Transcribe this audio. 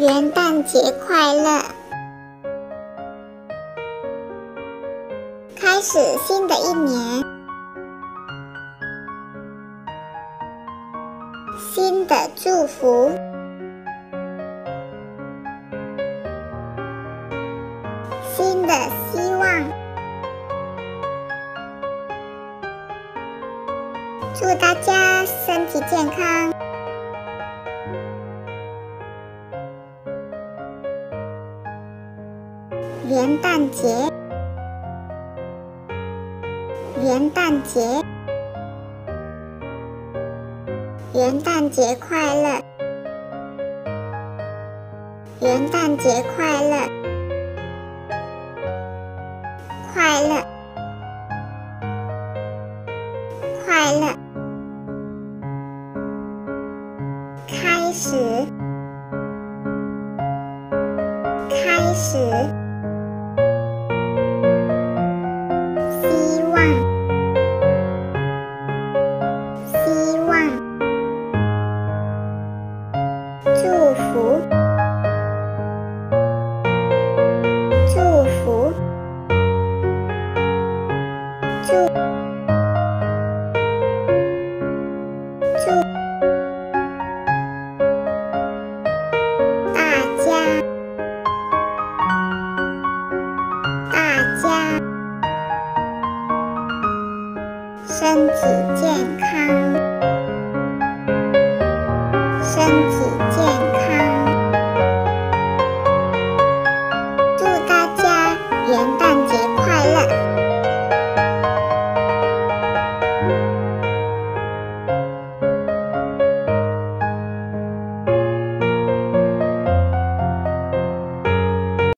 元旦节快乐！开始新的一年，新的祝福，新的希望。祝大家身体健康！元旦节，元旦节，元旦节快乐！元旦节快乐！快乐！快乐！开始！开始！祝祝大家大家。身体健康身体